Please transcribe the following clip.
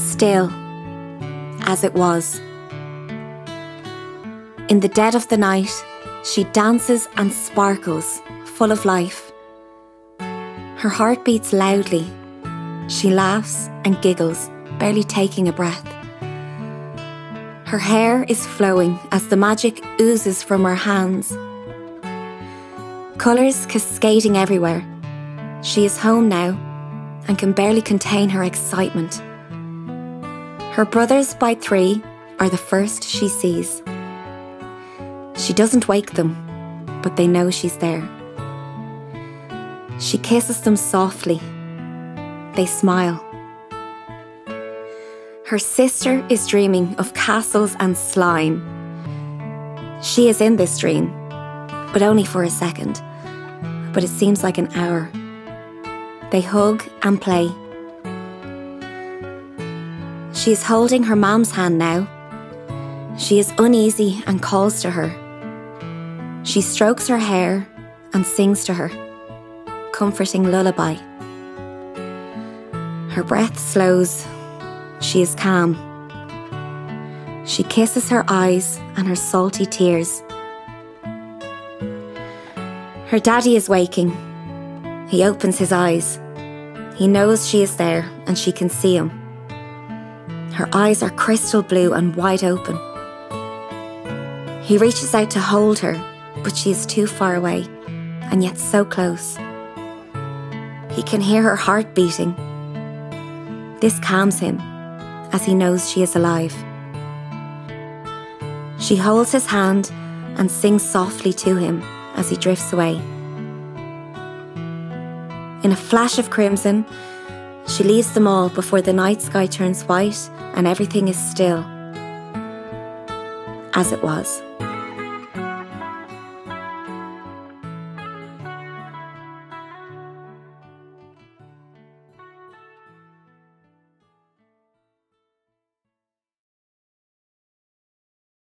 Still, as it was. In the dead of the night, she dances and sparkles, full of life. Her heart beats loudly. She laughs and giggles, barely taking a breath. Her hair is flowing as the magic oozes from her hands. Colours cascading everywhere. She is home now and can barely contain her excitement. Her brothers by three are the first she sees. She doesn't wake them, but they know she's there. She kisses them softly. They smile. Her sister is dreaming of castles and slime. She is in this dream, but only for a second. But it seems like an hour. They hug and play. She is holding her mom's hand now. She is uneasy and calls to her. She strokes her hair and sings to her, comforting lullaby. Her breath slows. She is calm. She kisses her eyes and her salty tears. Her daddy is waking. He opens his eyes. He knows she is there and she can see him. Her eyes are crystal blue and wide open. He reaches out to hold her, but she is too far away and yet so close. He can hear her heart beating. This calms him as he knows she is alive. She holds his hand and sings softly to him as he drifts away. In a flash of crimson, she leaves them all before the night sky turns white and everything is still, as it was.